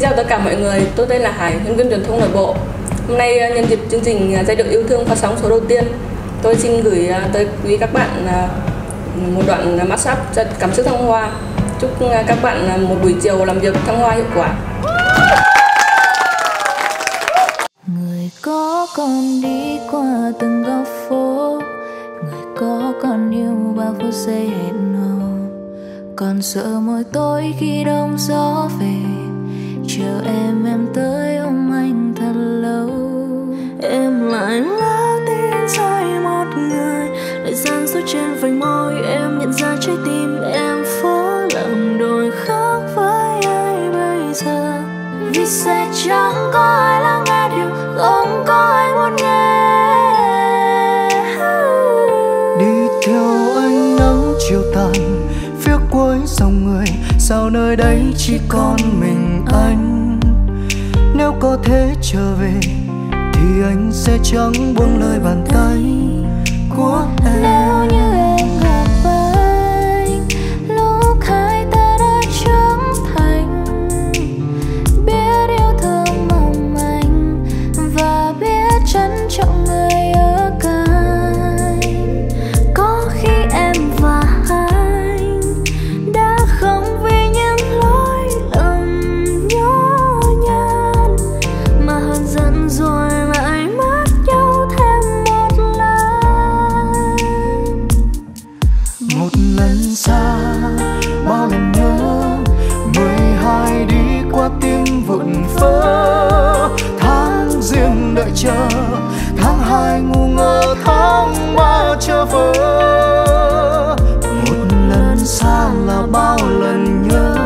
Xin chào tất cả mọi người, tôi tên là Hải, nhân viên truyền thông nội bộ. Hôm nay à, nhân dịp chương trình à, Giai điệu yêu thương phát sóng số đầu tiên, tôi xin gửi à, tới quý các bạn một đoạn mashup cảm xúc thăng hoa. Chúc các bạn một buổi chiều làm việc thăng hoa hiệu quả. Người có con đi qua từng góc phố Người có con yêu bao phút giây hẹn hò Còn sợ môi tối khi đông gió về chờ em em tới ôm anh thật lâu. Em lại ngỡ tin sai một người. Lại gian dối trên vành môi, em nhận ra trái tim em phố lầm. Đôi khác với ai bây giờ? Vì sẽ chẳng có ai lắng nghe điều không có ai muốn nghe. Đi theo ánh nắng chiều tàn, phía cuối dòng người, sao nơi đây chỉ có sẽ chẳng buông lời bàn tay. Tiếng tháng riêng đợi chờ, tháng hai ngu ngơ, tháng ba chờ vỡ một lần xa là bao lần nhớ,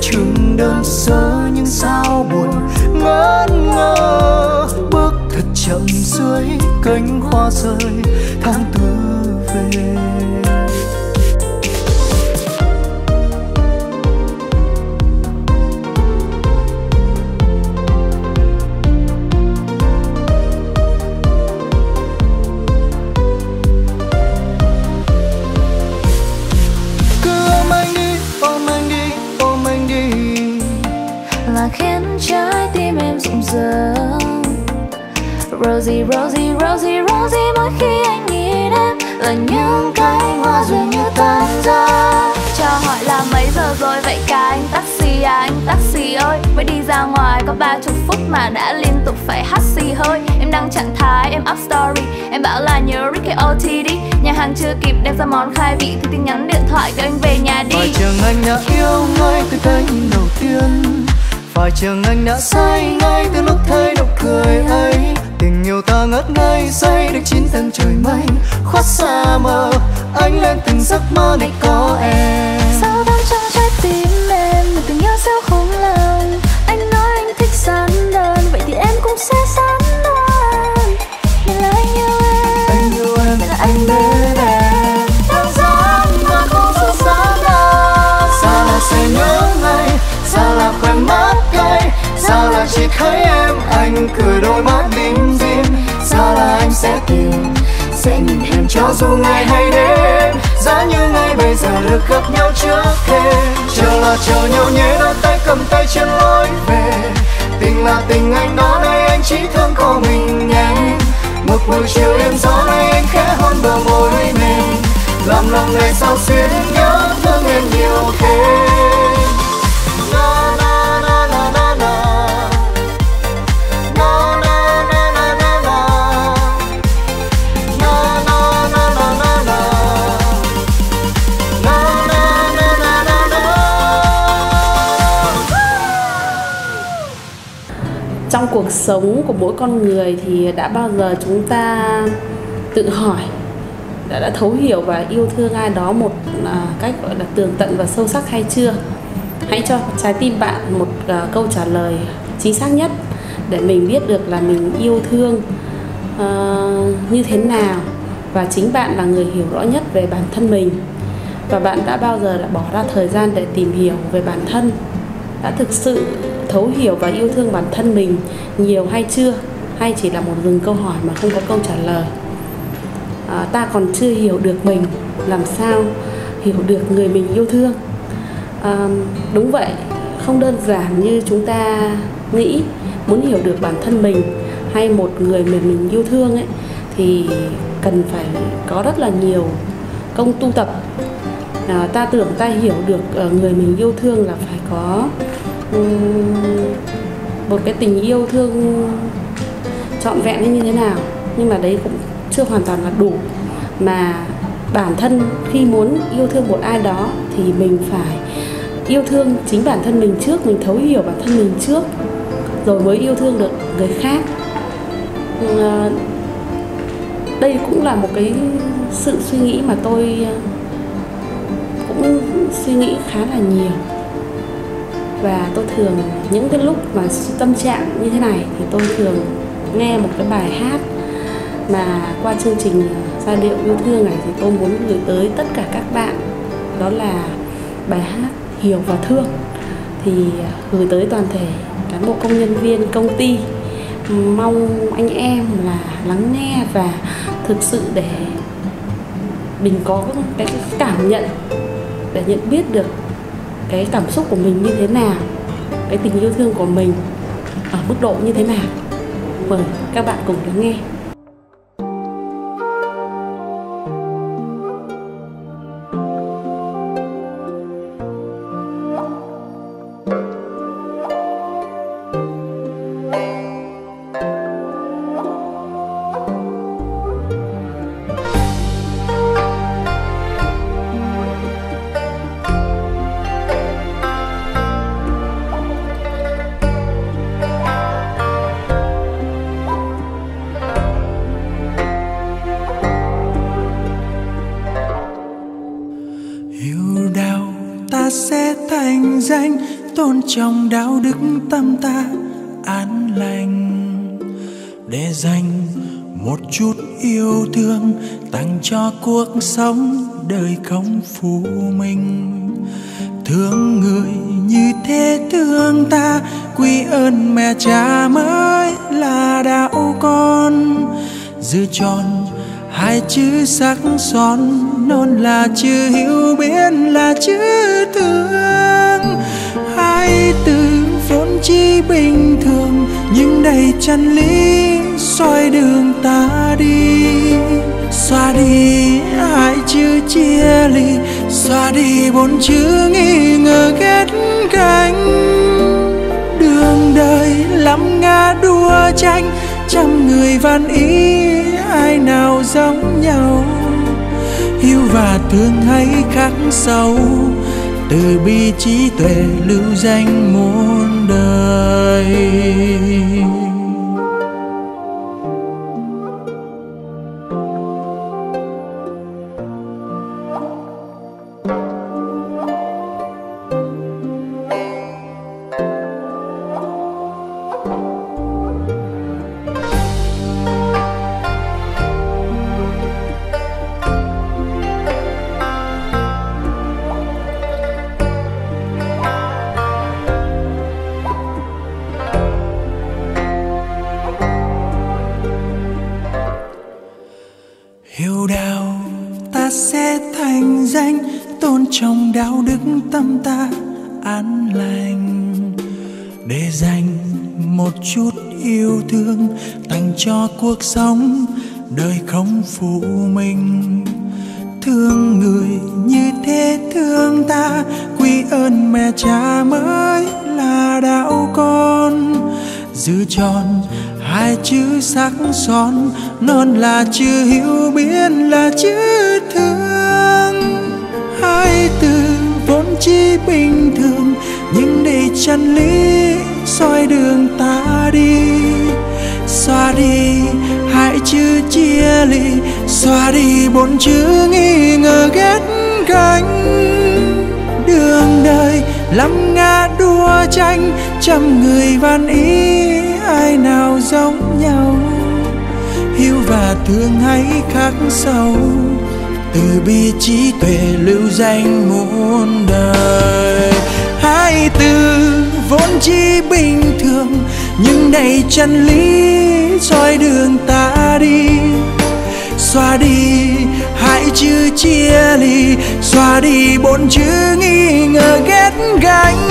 chừng đơn sơ nhưng sao buồn ngỡ ngơ. Bước thật chậm dưới cánh hoa rơi Rosie, Rosie, Rosie, Rosie mỗi khi anh nhìn em là những cánh hoa dường như tan ra. Cho hỏi là mấy giờ rồi? Vậy cả anh taxi à? Anh taxi ơi Mới đi ra ngoài có ba chục phút mà đã liên tục phải hắt xì hơi. Em đăng trạng thái, em up story. Em bảo là nhớ Ricky OT đi. Nhà hàng chưa kịp đem ra món khai vị Thì tin nhắn điện thoại kêu anh về nhà đi. Phải chăng anh đã yêu ngay từ cái nhìn đầu tiên? Phải chừng anh đã say ngay từ lúc thấy nụ cười ấy? Tình yêu ta ngất ngây say được chín tầng trời mây. Khuất xa mờ anh lên từng giấc mơ để có em. Sao đang trong trái tim em Một tình yêu sao không lòng Anh nói anh thích sán đơn Vậy thì em cũng sẽ sán đơn. Là anh yêu em anh yêu em là anh bên em. Đang dám và không xa lạ Xa là sẽ nhớ ngay Xa là khỏe mắt cay Xa là chỉ thấy em Anh cười đôi mắt lim dù ngày hay đêm, Giá như ngày bây giờ được gặp nhau trước thêm Chờ là chờ nhau nhé, đôi tay cầm tay trên lối về. Tình là tình anh, đó đây anh chỉ thương có mình nhanh một buổi chiều đêm gió nay anh khẽ hôn bờ môi mềm làm lòng ngày sao xuyên nhớ thương em nhiều thêm. Cuộc sống của mỗi con người thì đã bao giờ chúng ta tự hỏi đã, đã thấu hiểu và yêu thương ai đó một à, cách gọi là tường tận và sâu sắc hay chưa? Hãy cho trái tim bạn một à, câu trả lời chính xác nhất để mình biết được là mình yêu thương à, như thế nào và chính bạn là người hiểu rõ nhất về bản thân mình. Và bạn đã bao giờ đã bỏ ra thời gian để tìm hiểu về bản thân? Đã thực sự thấu hiểu và yêu thương bản thân mình nhiều hay chưa? Hay chỉ là một vùng câu hỏi mà không có câu trả lời? À, ta còn chưa hiểu được mình làm sao hiểu được người mình yêu thương? À, đúng vậy không đơn giản như chúng ta nghĩ. Muốn hiểu được bản thân mình hay một người mà mình yêu thương ấy thì cần phải có rất là nhiều công tu tập. À, ta tưởng ta hiểu được ờ, người mình yêu thương là phải có một cái tình yêu thương trọn vẹn như thế nào. Nhưng mà đấy cũng chưa hoàn toàn là đủ. Mà bản thân khi muốn yêu thương một ai đó thì mình phải yêu thương chính bản thân mình trước, mình thấu hiểu bản thân mình trước, rồi mới yêu thương được người khác. Ừ, à, đây cũng là một cái sự suy nghĩ mà tôi à, cũng suy nghĩ khá là nhiều và tôi thường những cái lúc mà tâm trạng như thế này thì tôi thường nghe một cái bài hát mà qua chương trình giai điệu yêu thương này thì tôi muốn gửi tới tất cả các bạn. Đó là bài hát hiểu và thương. Thì à, gửi tới toàn thể cán bộ công nhân viên công ty. Mong anh em là lắng nghe và thực sự để mình có cái cảm nhận, để nhận biết được cái cảm xúc của mình như thế nào, cái tình yêu thương của mình ở mức độ như thế nào. Mời các bạn cùng lắng nghe. Đức tâm ta an lành, để dành một chút yêu thương tặng cho cuộc sống đời không phụ mình. Thương người như thế thương ta, quy ơn mẹ cha mới là đạo con. Giữ tròn hai chữ sắc son non là chữ hiểu biết là chữ thương. Hai từ chỉ bình thường, nhưng đầy chân lý soi đường ta đi. Xóa đi hai chữ chia ly, xóa đi bốn chữ nghi ngờ ghét cánh đường đời lắm ngã đua tranh, trăm người van ý ai nào giống nhau. Yêu và thương hay khắc sâu từ bi trí tuệ lưu danh muôn đời. Tâm ta an lành, để dành một chút yêu thương tặng cho cuộc sống đời không phụ mình. Thương người như thế thương ta, quy ơn mẹ cha mới là đạo con. Giữ tròn hai chữ sắc son, non là chữ hiểu biết là chữ thương chỉ bình thường, nhưng để chân lý soi đường ta đi. Xóa đi hai chữ chia ly, xóa đi bốn chữ nghi ngờ ghét gánh. Đường đời lắm ngã đua tranh, trăm người van ý, ai nào giống nhau? Hiu và thương hãy khắc sâu? Từ bi trí tuệ lưu danh muôn đời. Hai từ vốn chỉ bình thường, nhưng đầy chân lý soi đường ta đi. Xóa đi hãy chữ chia ly, xóa đi bốn chữ nghi ngờ ghét gánh.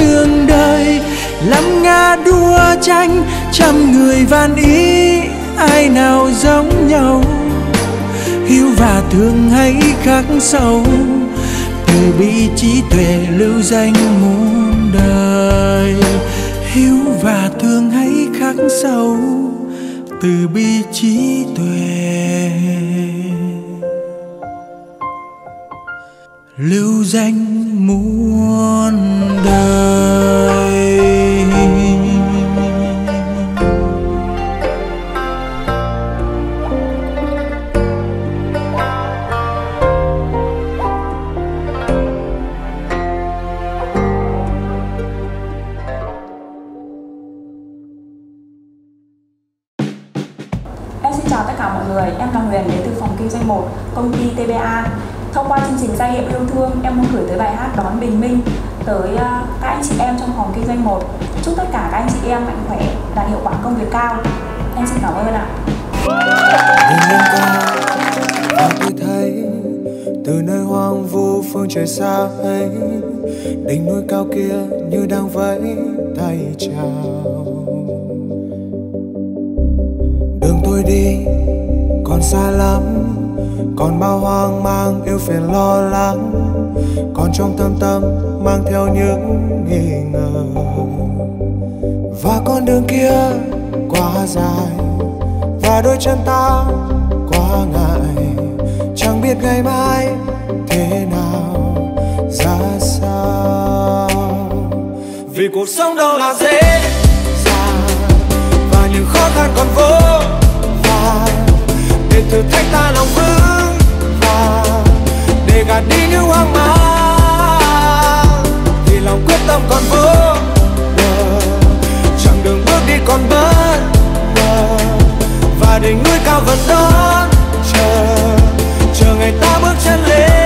Đường đời lắm ngã đua tranh, trăm người van ý ai nào giống nhau? Hiếu và thương hãy khắc sâu. Từ bi trí tuệ lưu danh muôn đời. Hiếu và thương hãy khắc sâu. Từ bi trí tuệ. Lưu danh muôn đời. Chào tất cả mọi người, em là Huyền đến từ phòng kinh doanh 1, công ty TBA. Thông qua chương trình Giai hiệu yêu thương, em muốn gửi tới bài hát Đón Bình Minh tới à, các anh chị em trong phòng kinh doanh 1. Chúc tất cả các anh chị em mạnh khỏe, đạt hiệu quả công việc cao. Em xin cảm ơn ạ. nhìn thấy từ nơi hoang vu phương trời xa ấy đỉnh núi cao kia như đang vẫy tay chào thôi đi. Còn xa lắm, còn bao hoang mang yêu phiền lo lắng. Còn trong tâm tâm mang theo những nghi ngờ. Và con đường kia quá dài, và đôi chân ta quá ngại. Chẳng biết ngày mai thế nào, ra sao. Vì cuộc sống đâu là dễ dàng, và những khó khăn còn vô thử thách ta lòng vững và để gạt đi những hoang mang thì lòng quyết tâm còn vững bờ. Chặng đường bước đi còn bất ngờ, và đỉnh núi cao vẫn đón chờ. Chờ ngày ta bước chân lên.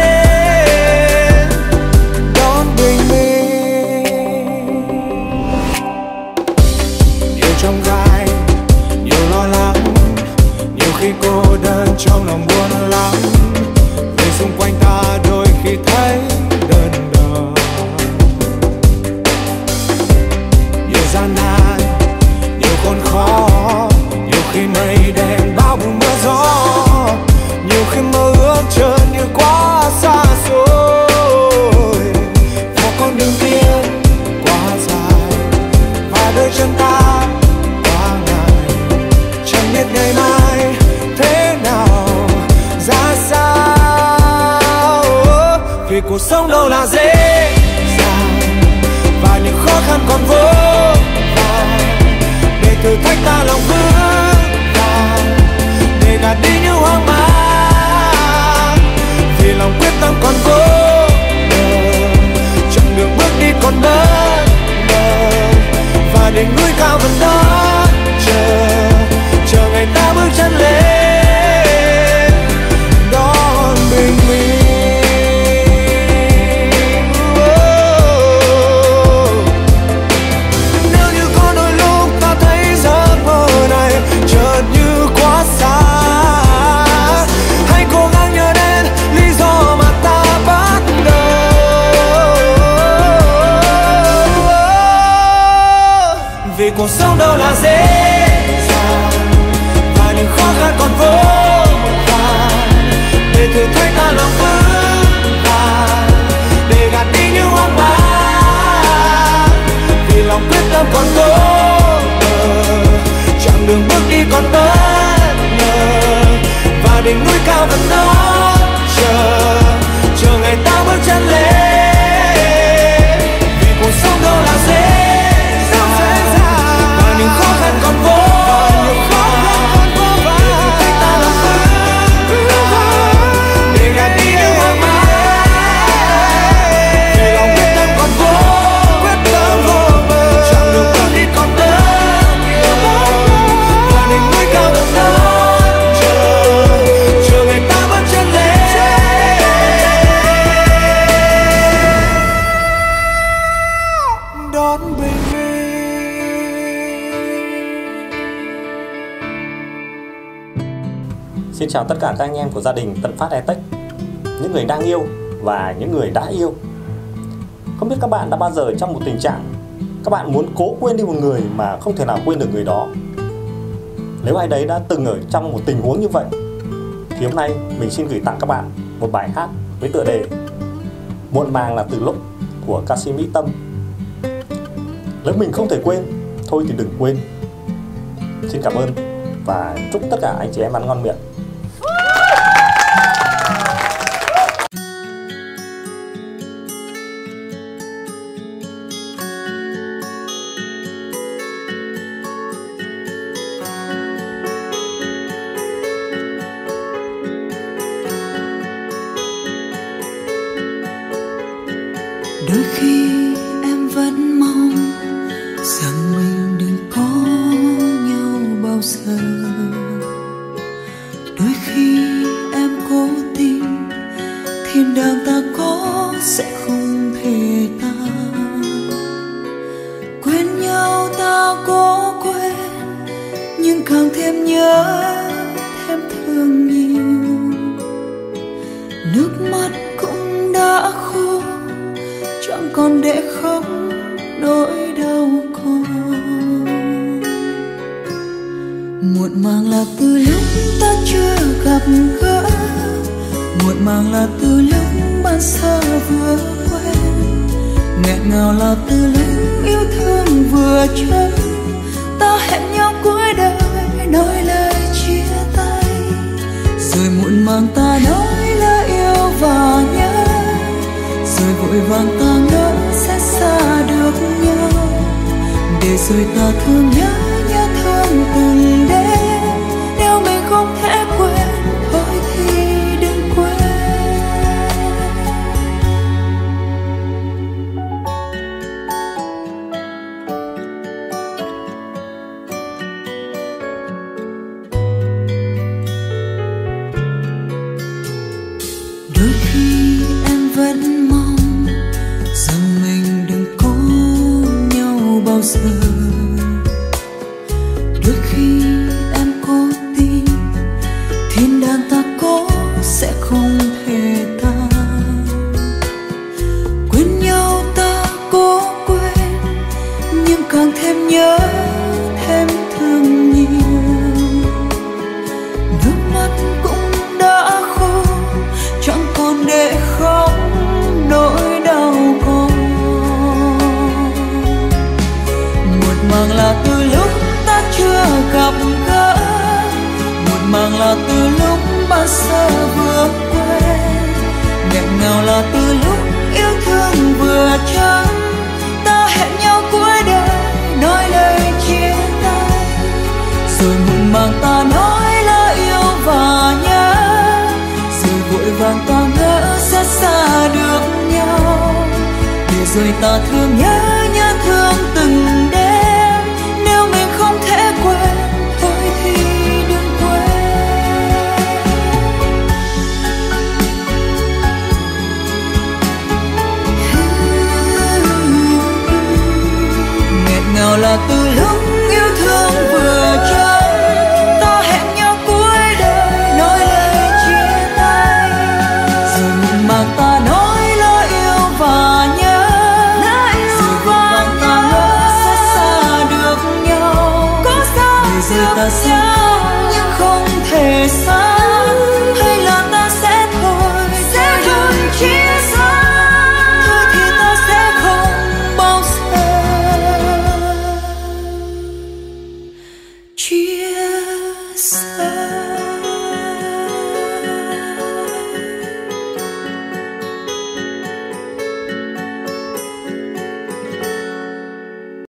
Gạt đi những hoang mang. Vì lòng quyết tâm còn vô bờ, chặng đường bước đi còn bất ngờ. Và đỉnh núi cao vẫn đó chào tất cả các anh em của gia đình Tận Phát Etech, Những người đang yêu và những người đã yêu. Không biết các bạn đã bao giờ trong một tình trạng các bạn muốn cố quên đi một người mà không thể nào quên được người đó? Nếu ai đấy đã từng ở trong một tình huống như vậy, thì hôm nay mình xin gửi tặng các bạn một bài hát với tựa đề muộn màng là từ lúc của ca sĩ Mỹ Tâm. Nếu mình không thể quên, thôi thì đừng quên. Xin cảm ơn và chúc tất cả anh chị em ăn ngon miệng. Đôi khi em vẫn mong rằng mình đừng có nhau bao giờ. Đôi khi em cố tình thiên đàng ta có sẽ không thể ta quên nhau ta cố quên nhưng càng thêm nhớ con để khóc nỗi đau con. Muộn màng là từ lúc ta chưa gặp gỡ, muộn màng là từ lúc ban xa vừa quen. Nghẹn ngào là từ lúc yêu thương vừa chân ta hẹn nhau cuối đời, nói lời chia tay. Rồi muộn màng ta nói lời yêu và nhau rồi vội vàng ta ngỡ sẽ xa được nhau. Để rồi ta thương nhớ nhớ thương từng đêm. Càng thêm nhớ, thêm thương nhiều nước mắt cũng đã khô, chẳng còn để khóc, nỗi đau còn. Muộn màng là từ lúc ta chưa gặp gỡ muộn màng là từ lúc ban sơ vừa quen. Nghẹn ngào là từ lúc yêu thương vừa chấm rồi muộn màng ta nói là yêu và nhớ. Rồi vội vàng ta ngỡ sẽ xa được nhau. Để rồi ta thương nhớ. Xa nhưng không thể xa.